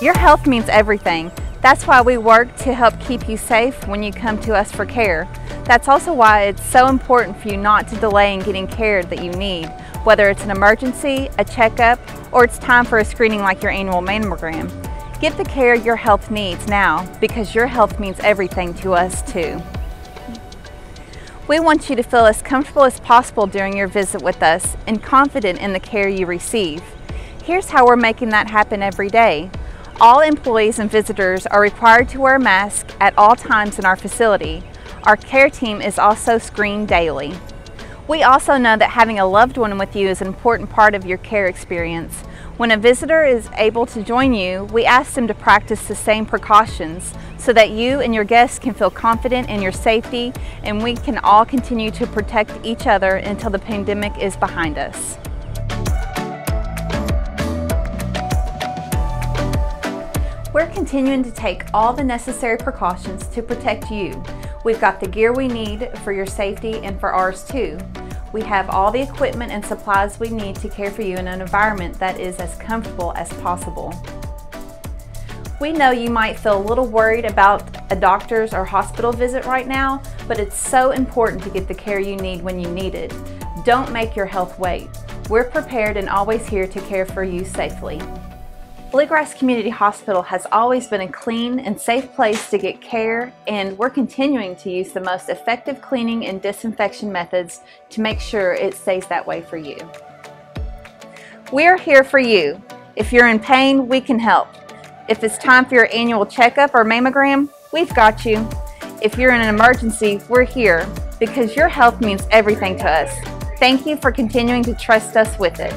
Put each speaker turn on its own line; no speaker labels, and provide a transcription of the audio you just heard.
Your health means everything. That's why we work to help keep you safe when you come to us for care. That's also why it's so important for you not to delay in getting care that you need, whether it's an emergency, a checkup, or it's time for a screening like your annual mammogram. Get the care your health needs now because your health means everything to us too. We want you to feel as comfortable as possible during your visit with us and confident in the care you receive. Here's how we're making that happen every day. All employees and visitors are required to wear a mask at all times in our facility. Our care team is also screened daily. We also know that having a loved one with you is an important part of your care experience. When a visitor is able to join you, we ask them to practice the same precautions so that you and your guests can feel confident in your safety and we can all continue to protect each other until the pandemic is behind us. We're continuing to take all the necessary precautions to protect you. We've got the gear we need for your safety and for ours too. We have all the equipment and supplies we need to care for you in an environment that is as comfortable as possible. We know you might feel a little worried about a doctor's or hospital visit right now, but it's so important to get the care you need when you need it. Don't make your health wait. We're prepared and always here to care for you safely. Bluegrass Community Hospital has always been a clean and safe place to get care, and we're continuing to use the most effective cleaning and disinfection methods to make sure it stays that way for you. We're here for you. If you're in pain, we can help. If it's time for your annual checkup or mammogram, we've got you. If you're in an emergency, we're here because your health means everything to us. Thank you for continuing to trust us with it.